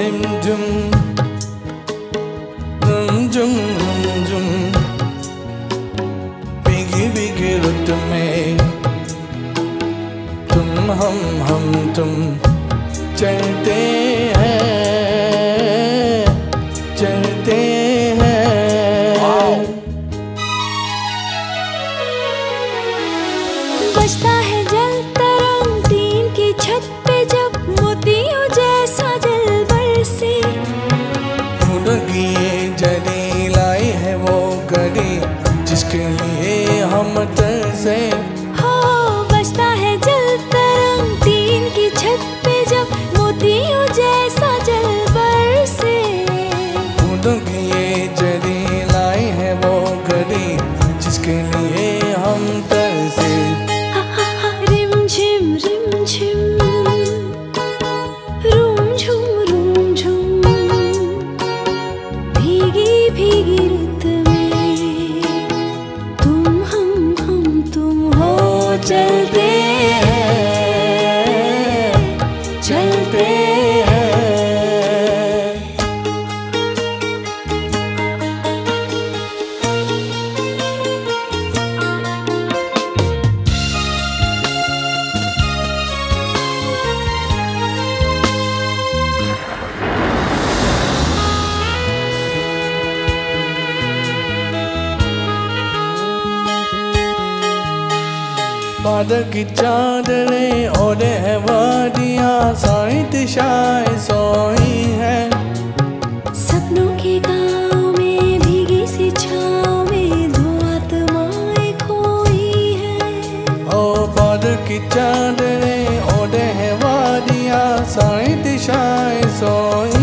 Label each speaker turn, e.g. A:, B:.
A: dim dum dum dum dum dum biggie biggie look to me tum hum hum tum चलते हैं चलते हैं
B: बजता है जल तरंग तीन की छत पे जब मोतियों
A: वो जिसके लिए हम तरसे।
B: हो बचता है जल तरंग की छत पे जब मोतियों जैसा जल बरसे।
A: ये जरी लाई है वो घड़ी जिसके लिए हम बादल की चादरे ओढ़े है वादियाँ सारी दिशाएँ सोई है।
B: सपनों के गाँव में भीगी सी छाँव में दो आत्माएँ खोई है।
A: ओ बादल की चादरें ओढ़े है वादियाँ सारी दिशाएँ सोई